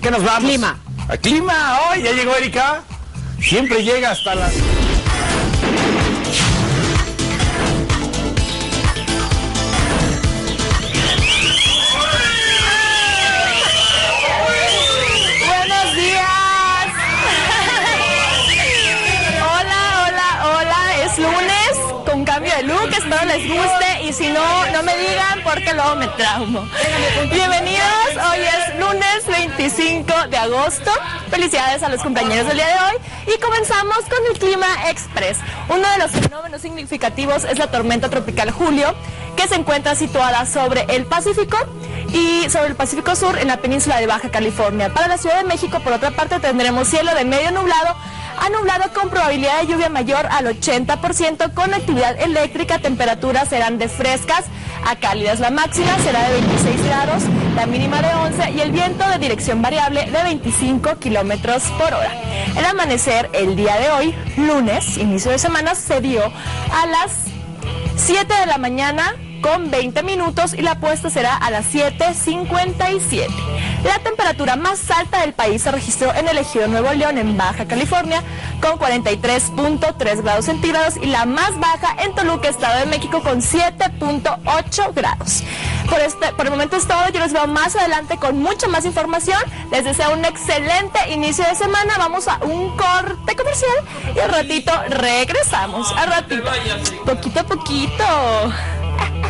¿Qué nos vamos? Clima. A clima, hoy ya llegó Erika. Siempre llega hasta las... Buenos días. hola, hola, hola. Es lunes con cambio de look. Espero les guste y si no, no me digan porque luego me traumo. Bienvenidos. Hoy es lunes 25 de agosto. Felicidades a los compañeros del día de hoy. Y comenzamos con el clima express. Uno de los fenómenos significativos es la tormenta tropical Julio, que se encuentra situada sobre el Pacífico y sobre el Pacífico Sur en la península de Baja California. Para la Ciudad de México, por otra parte, tendremos cielo de medio nublado a nublado con probabilidad de lluvia mayor al 80%, con actividad eléctrica, temperaturas serán de frescas a cálidas. La máxima será de 26 grados, la mínima de 11 y el viento de dirección variable de 25 kilómetros por hora. El amanecer el día de hoy, lunes, inicio de semana, se dio a las 7 de la mañana con 20 minutos y la puesta será a las 7.57. La temperatura más alta del país se registró en el ejido Nuevo León, en Baja California, con 43.3 grados centígrados y la más baja en Toluca, Estado de México, con 7.8 grados. Por, este, por el momento es todo, yo los veo más adelante con mucha más información. Les deseo un excelente inicio de semana. Vamos a un corte comercial y al ratito regresamos. Al ratito. Poquito a poquito.